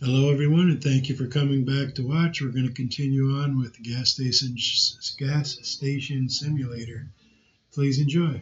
Hello, everyone, and thank you for coming back to watch. We're going to continue on with the gas station gas station simulator. Please enjoy.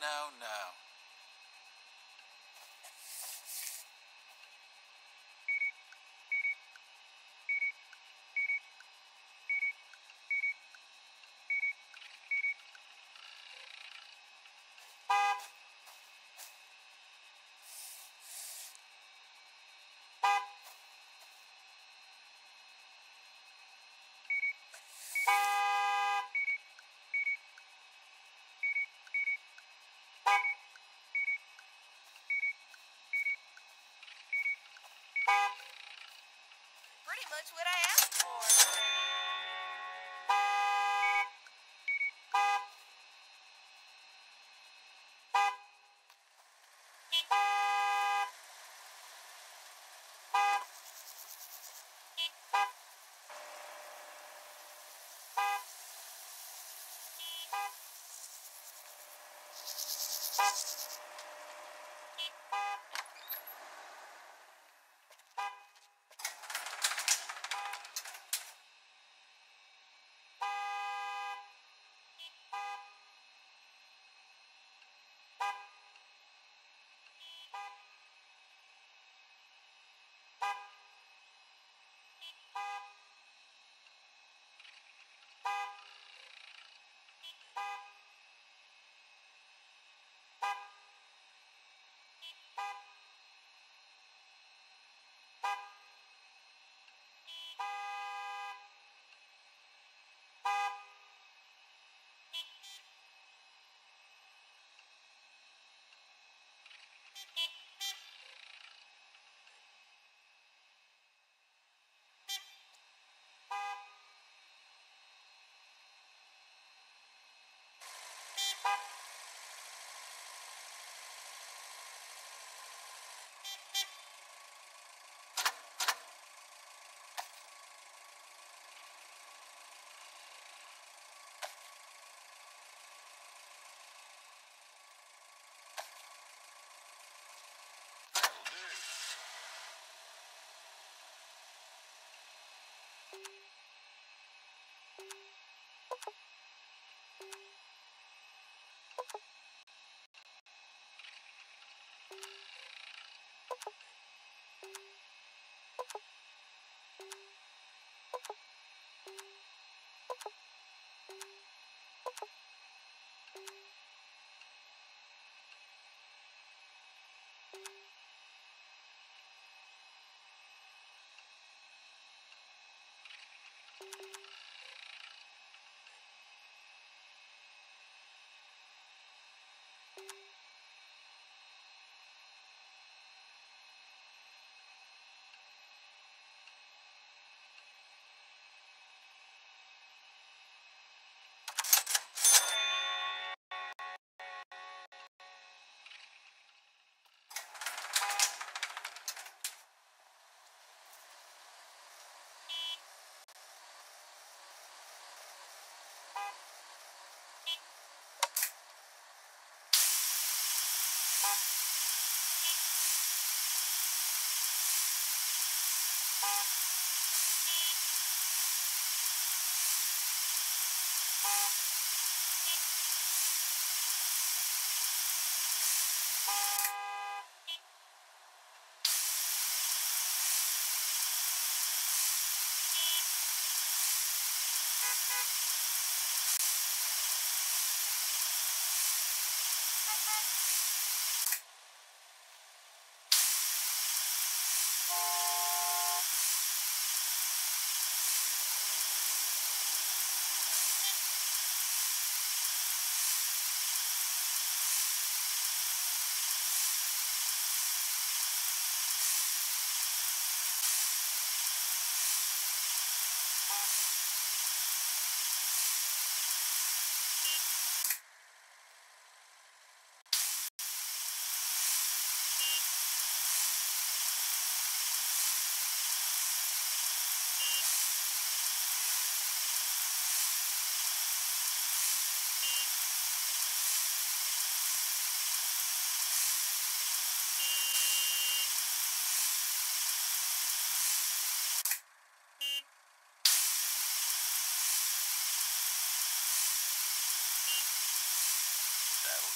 No, no. Pretty much what I asked for. you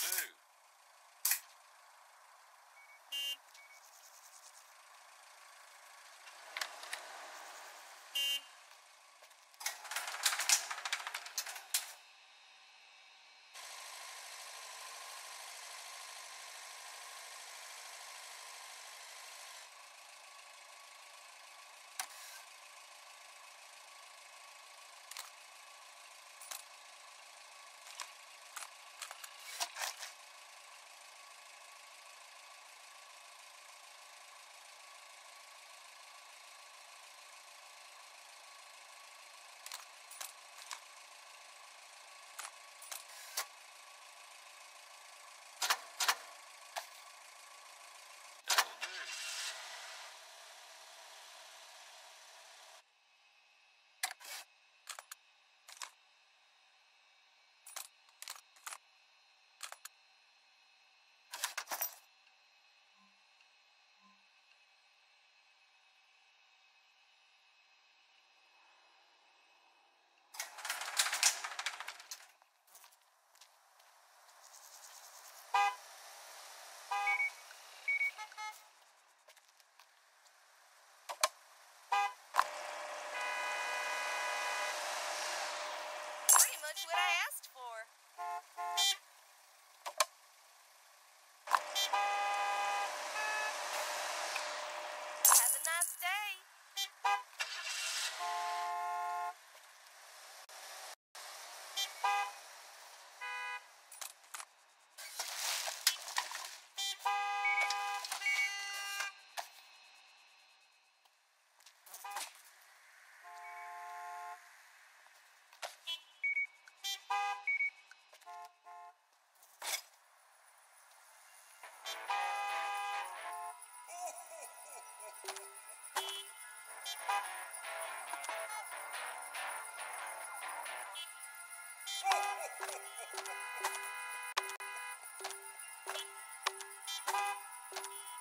do. That'll do. Pretty much what I asked for. Have a nice day. You watched it.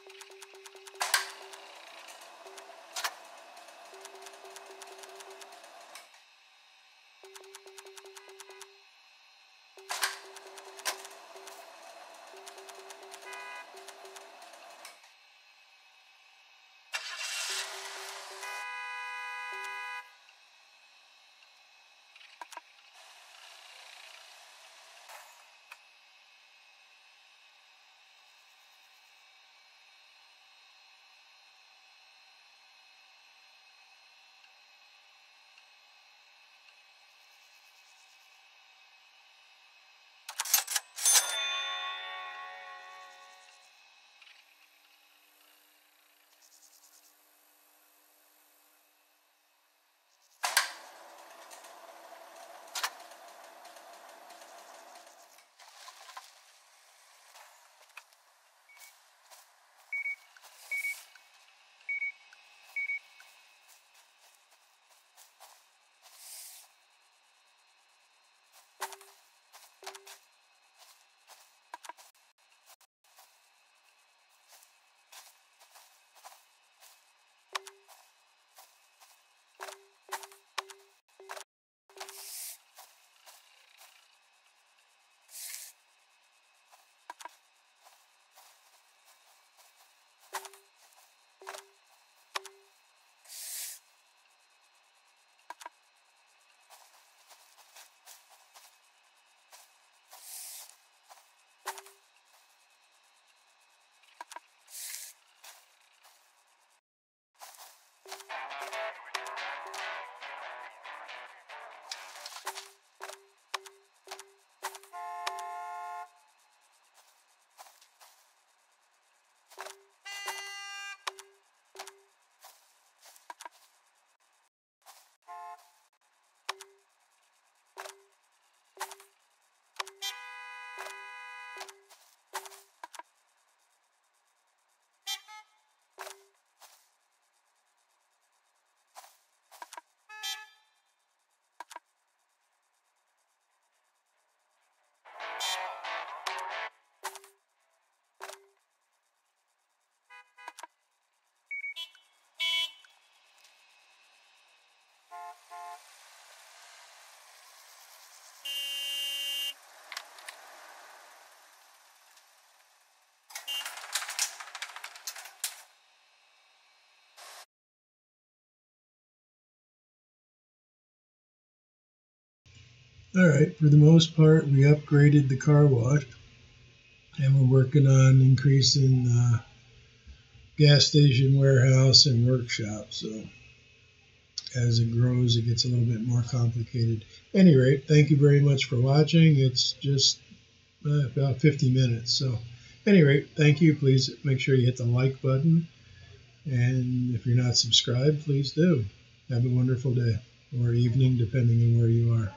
you All right, for the most part, we upgraded the car wash and we're working on increasing the gas station warehouse and workshop. So as it grows, it gets a little bit more complicated. Any rate, thank you very much for watching. It's just uh, about 50 minutes. So, any rate, thank you. Please make sure you hit the like button. And if you're not subscribed, please do. Have a wonderful day or evening, depending on where you are.